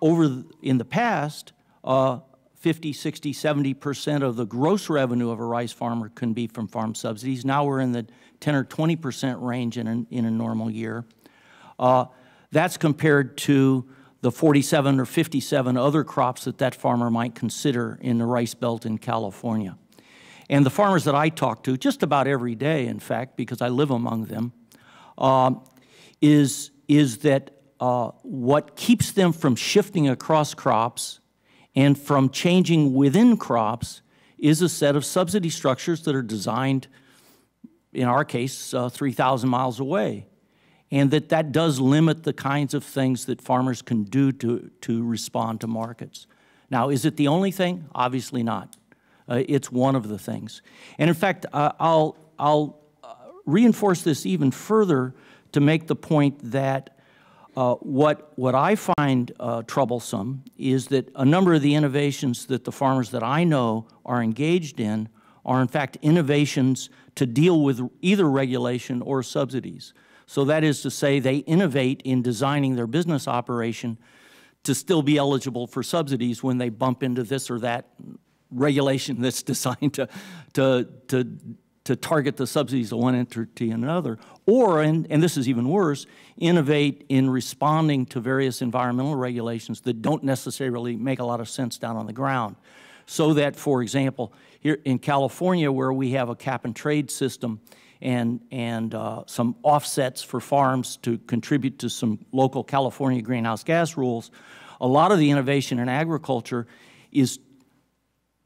over the, in the past, uh, 50, 60, 70% of the gross revenue of a rice farmer can be from farm subsidies. Now we're in the 10 or 20% range in a, in a normal year. Uh, that's compared to the 47 or 57 other crops that that farmer might consider in the rice belt in California. And the farmers that I talk to, just about every day, in fact, because I live among them, uh, is, is that uh, what keeps them from shifting across crops and from changing within crops is a set of subsidy structures that are designed, in our case, uh, 3,000 miles away. And that that does limit the kinds of things that farmers can do to, to respond to markets. Now, is it the only thing? Obviously not. Uh, it's one of the things. And in fact, uh, I'll, I'll uh, reinforce this even further to make the point that uh, what, what I find uh, troublesome is that a number of the innovations that the farmers that I know are engaged in are in fact innovations to deal with either regulation or subsidies. So that is to say they innovate in designing their business operation to still be eligible for subsidies when they bump into this or that regulation that's designed to, to, to, to target the subsidies of one entity and another, or, and, and this is even worse, innovate in responding to various environmental regulations that don't necessarily make a lot of sense down on the ground. So that, for example, here in California, where we have a cap and trade system and, and uh, some offsets for farms to contribute to some local California greenhouse gas rules, a lot of the innovation in agriculture is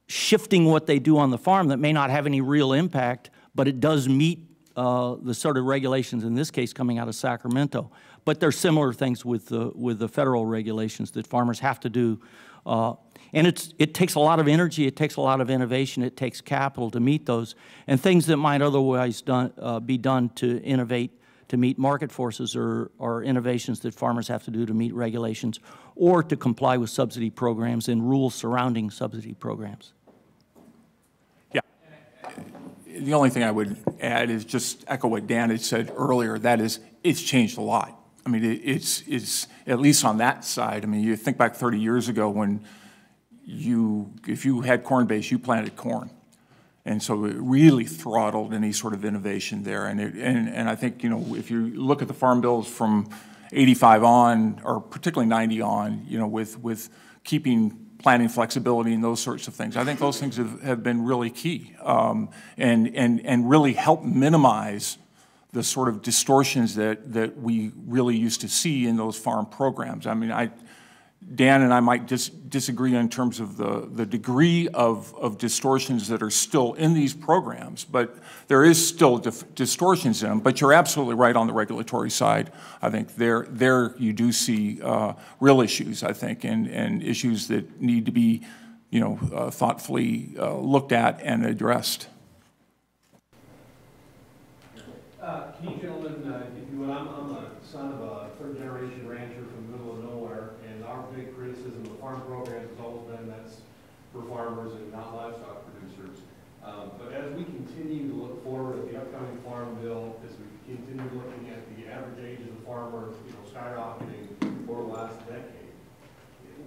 shifting what they do on the farm that may not have any real impact, but it does meet uh, the sort of regulations, in this case, coming out of Sacramento. But there's similar things with the, with the federal regulations that farmers have to do. Uh, and it's, it takes a lot of energy, it takes a lot of innovation, it takes capital to meet those. And things that might otherwise done, uh, be done to innovate to meet market forces or, or innovations that farmers have to do to meet regulations or to comply with subsidy programs and rules surrounding subsidy programs. Yeah. The only thing I would add is just echo what Dan had said earlier, that is, it's changed a lot. I mean, it's, it's, at least on that side, I mean, you think back 30 years ago when you, if you had corn base, you planted corn. And so it really throttled any sort of innovation there. And it, and, and I think, you know, if you look at the farm bills from 85 on, or particularly 90 on, you know, with, with keeping planning flexibility and those sorts of things, I think those things have, have been really key. Um, and, and, and really help minimize the sort of distortions that, that we really used to see in those farm programs. I mean, I, Dan and I might dis disagree in terms of the, the degree of, of distortions that are still in these programs, but there is still distortions in them. But you're absolutely right on the regulatory side. I think there, there you do see uh, real issues, I think, and, and issues that need to be, you know, uh, thoughtfully uh, looked at and addressed. Uh, can you gentlemen, uh, if you would, I'm, I'm a son of a third generation rancher from the middle of nowhere, and our big criticism of farm programs has always been that's for farmers and not livestock producers. Um, but as we continue to look forward at the upcoming farm bill, as we continue looking at the average age of the farmer, you know, skyrocketing for the last decade,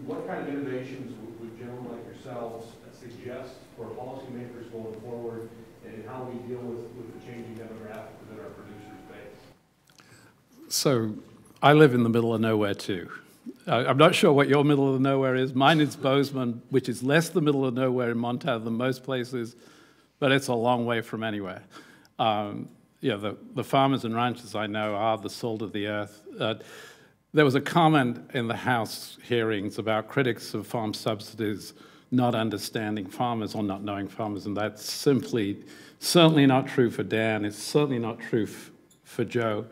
what kind of innovations would, would yourselves suggest for policymakers going forward and how we deal with, with the changing demographic within our producers base. So I live in the middle of nowhere too. I'm not sure what your middle of nowhere is. Mine is Bozeman, which is less the middle of nowhere in Montana than most places, but it's a long way from anywhere. Um, yeah, the, the farmers and ranchers I know are the salt of the earth. Uh, there was a comment in the House hearings about critics of farm subsidies not understanding farmers or not knowing farmers, and that's simply, certainly not true for Dan. It's certainly not true for Joe.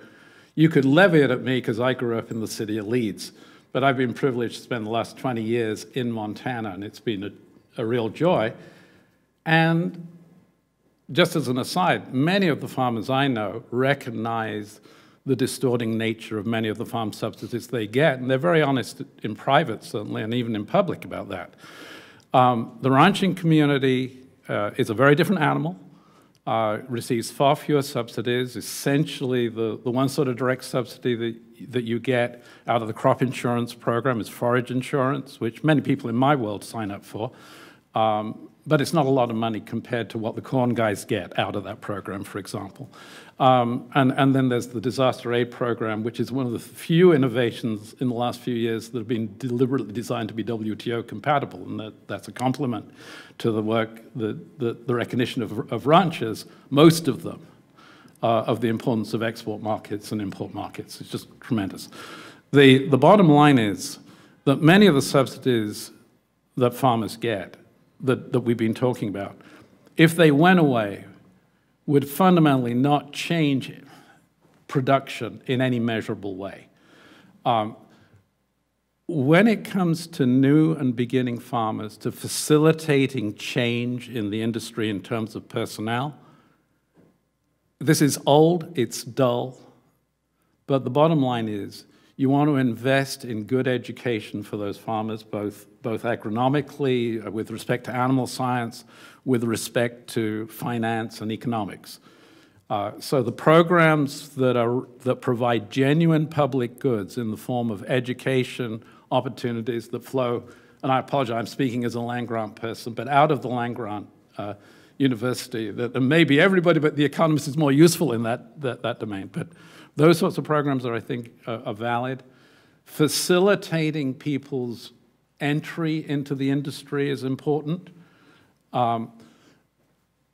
You could levy it at me because I grew up in the city of Leeds, but I've been privileged to spend the last 20 years in Montana, and it's been a, a real joy. And just as an aside, many of the farmers I know recognize the distorting nature of many of the farm subsidies they get, and they're very honest in private, certainly, and even in public about that. Um, the ranching community uh, is a very different animal, uh, receives far fewer subsidies. Essentially, the, the one sort of direct subsidy that, that you get out of the crop insurance program is forage insurance, which many people in my world sign up for. Um, but it's not a lot of money compared to what the corn guys get out of that program, for example. Um, and, and then there's the disaster aid program, which is one of the few innovations in the last few years that have been deliberately designed to be WTO compatible, and that, that's a compliment to the work, the, the, the recognition of, of ranchers, most of them, uh, of the importance of export markets and import markets. It's just tremendous. The, the bottom line is that many of the subsidies that farmers get that, that we've been talking about, if they went away, would fundamentally not change production in any measurable way. Um, when it comes to new and beginning farmers, to facilitating change in the industry in terms of personnel, this is old, it's dull, but the bottom line is you want to invest in good education for those farmers, both, both agronomically, uh, with respect to animal science, with respect to finance and economics. Uh, so the programs that, are, that provide genuine public goods in the form of education, opportunities that flow and I apologize, I'm speaking as a land-grant person, but out of the land-grant uh, university, that maybe everybody but the economist is more useful in that, that, that domain. But those sorts of programs are, I think, are, are valid. Facilitating people's entry into the industry is important. Um,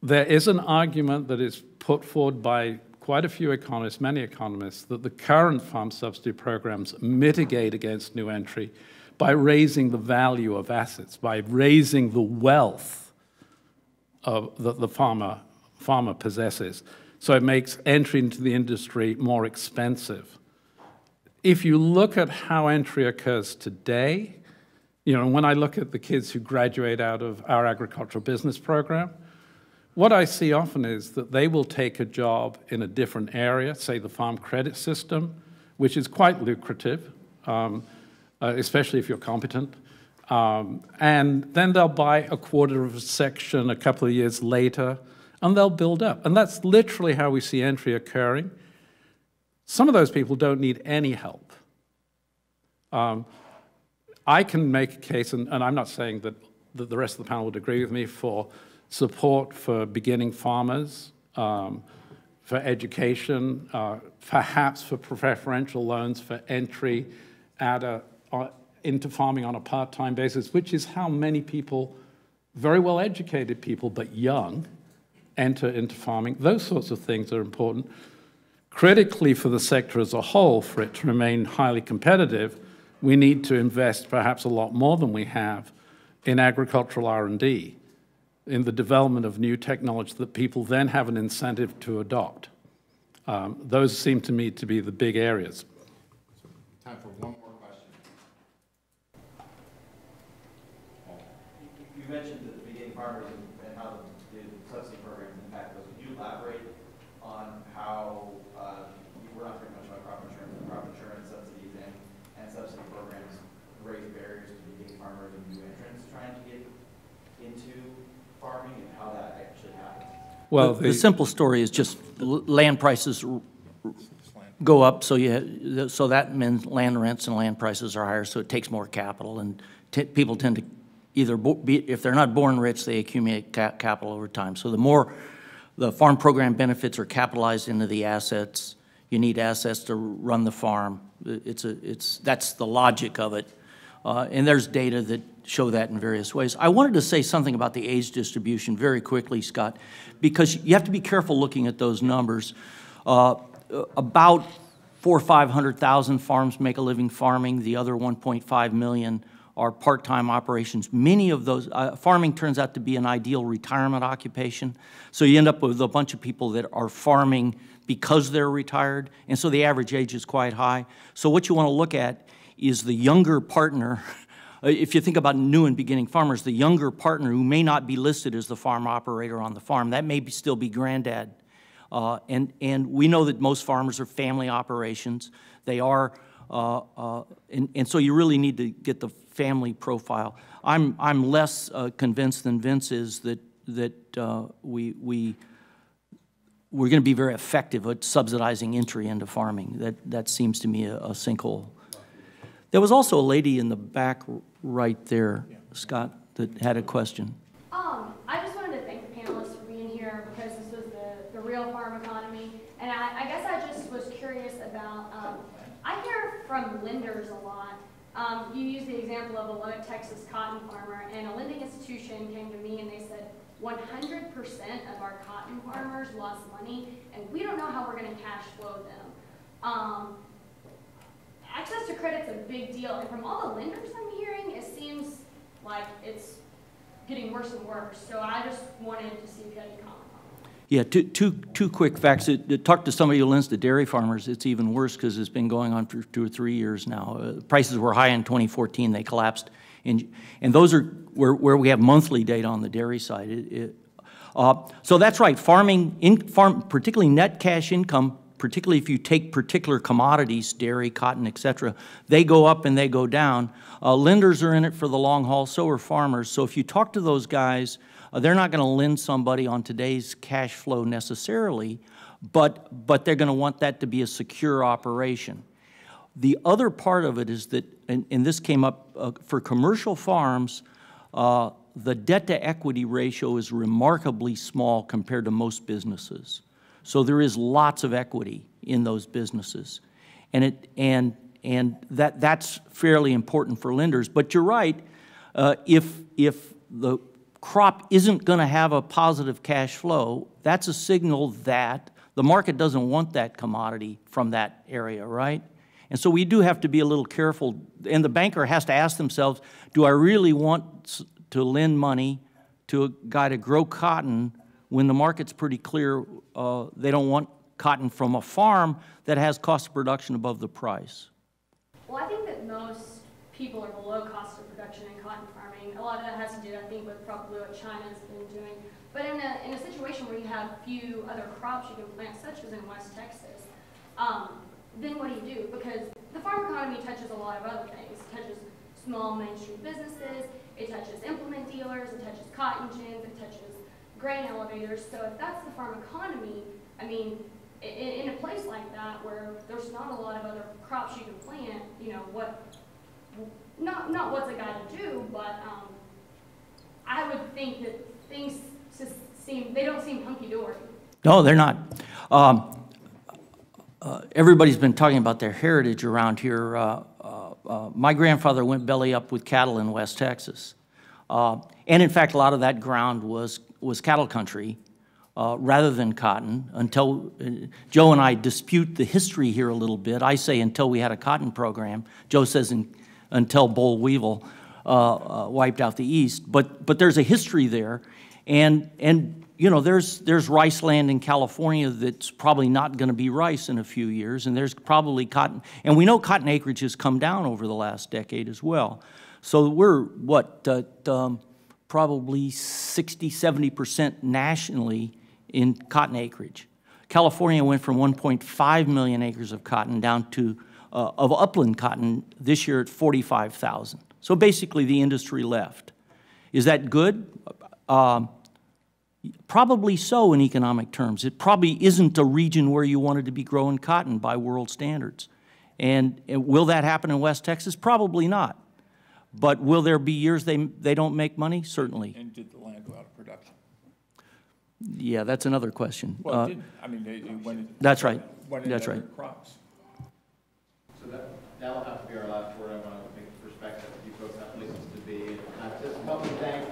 there is an argument that is put forward by quite a few economists, many economists, that the current farm subsidy programs mitigate against new entry by raising the value of assets, by raising the wealth of, that the farmer, farmer possesses. So it makes entry into the industry more expensive. If you look at how entry occurs today, you know, when I look at the kids who graduate out of our agricultural business program, what I see often is that they will take a job in a different area, say the farm credit system, which is quite lucrative, um, uh, especially if you're competent. Um, and then they'll buy a quarter of a section a couple of years later, and they'll build up. And that's literally how we see entry occurring. Some of those people don't need any help. Um, I can make a case, and, and I'm not saying that, the rest of the panel would agree with me, for support for beginning farmers, um, for education, uh, perhaps for preferential loans for entry at a, uh, into farming on a part-time basis, which is how many people, very well-educated people, but young, enter into farming. Those sorts of things are important. Critically for the sector as a whole, for it to remain highly competitive, we need to invest perhaps a lot more than we have in agricultural R&D in the development of new technology that people then have an incentive to adopt. Um, those seem to me to be the big areas. Time for one more question. You mentioned at the beginning farmers and and how the subsidy programs impact those. Could you elaborate on how, uh, you were not very much about crop insurance, but crop insurance subsidies and, and subsidy programs raise barriers to beginning farmers and new entrants trying to get into farming and how that actually happens? Well, The the simple story is just land prices go up, so you, so that means land rents and land prices are higher, so it takes more capital, and t- people tend to either, be if they're not born rich, they accumulate ca- capital over time. So the more the farm program benefits are capitalized into the assets, you need assets to run the farm. It's a, it's, that's the logic of it. Uh, And there's data that show that in various ways. I wanted to say something about the age distribution very quickly, Scott, because you have to be careful looking at those numbers. Uh, About four or 500,000 farms make a living farming. The other 1.5 million are part-time operations. Many of those, uh, farming turns out to be an ideal retirement occupation. So you end up with a bunch of people that are farming because they're retired, and so the average age is quite high. So what you want to look at is the younger partner. Uh, If you think about new and beginning farmers, the younger partner who may not be listed as the farm operator on the farm, that may be, still be granddad. Uh, and, and we know that most farmers are family operations. They are, uh, uh, and, and so you really need to get the family profile. I'm, I'm less uh, convinced than Vince is that, that uh, we, we, we're going to be very effective at subsidizing entry into farming. That, that seems to me a, a sinkhole. There was also a lady in the back right there, Scott, that had a question. Um, I just wanted to thank the panelists for being here because this was the, the real farm economy. And I, I guess I just was curious about, um, I hear from lenders a lot. Um, you used the example of a Lubbock, Texas cotton farmer, and a lending institution came to me and they said, 100% of our cotton farmers lost money, and we don't know how we're going to cash flow them. Um, access to credit's a big deal, and from all the lenders I'm hearing, it seems like it's getting worse and worse. So I just wanted to see if you had any comment. Yeah, two, two, two quick facts. Talk to somebody who lends to dairy farmers, it's even worse because it's been going on for two or three years now. Uh, Prices were high in 2014, they collapsed. And, and those are where, where we have monthly data on the dairy side. It- it- uh, So that's right, farming, in, farm, particularly net cash income, particularly if you take particular commodities, dairy, cotton, et cetera, they go up and they go down. Uh, Lenders are in it for the long haul, so are farmers. So if you talk to those guys, uh, they're not going to lend somebody on today's cash flow necessarily, but, but they're going to want that to be a secure operation. The other part of it is that, and, and this came up, uh, for commercial farms, uh, the debt-to-equity ratio is remarkably small compared to most businesses. So there is lots of equity in those businesses. And it, and, and that, that's fairly important for lenders. But you're right, uh, if, if the crop isn't gonna have a positive cash flow, that's a signal that the market doesn't want that commodity from that area, right? And so we do have to be a little careful, and the banker has to ask themselves, do I really want to lend money to a guy to grow cotton when the market's pretty clear uh, they don't want cotton from a farm that has cost of production above the price? Well, I think that most people are below cost of production in cotton farming. A lot of that has to do, I think, with probably what China's been doing. But in a, in a situation where you have few other crops you can plant, such as in West Texas, um, then what do you do? Because the farm economy touches a lot of other things. It touches small mainstream businesses, it touches implement dealers, it touches cotton gins, it touches grain elevators. So if that's the farm economy, I mean, i- i- in a place like that where there's not a lot of other crops you can plant, you know, what, not, not what's a guy to do, but, um, I would think that things just seem, they don't seem hunky-dory. No, they're not. Um, uh, Everybody's been talking about their heritage around here. Uh, uh, uh, My grandfather went belly up with cattle in West Texas. Uh, And in fact, a lot of that ground was, was cattle country uh, rather than cotton until, uh, Joe and I dispute the history here a little bit. I say until we had a cotton program. Joe says in- until Boll Weevil uh, uh, wiped out the East. But, but there's a history there. And, and, you know, there's, there's rice land in California that's probably not going to be rice in a few years, and there's probably cotton, and we know cotton acreage has come down over the last decade as well. So we're, what, at, um, probably 60, 70% nationally in cotton acreage. California went from 1.5 million acres of cotton down to, uh, of upland cotton this year at 45,000. So basically, the industry left. Is that good? Um, Probably so in economic terms. It probably isn't a region where you wanted to be growing cotton by world standards. And uh, will that happen in West Texas? Probably not. But will there be years they, they don't make money? Certainly. And did the land go out of production? Yeah, that's another question. Well, Uh, it did, I mean, they, it went. in- That's right. went That's right. crops. So that, that'll have to be our last word. I want to make the perspective that you folks have places to be. And uh, just a couple thank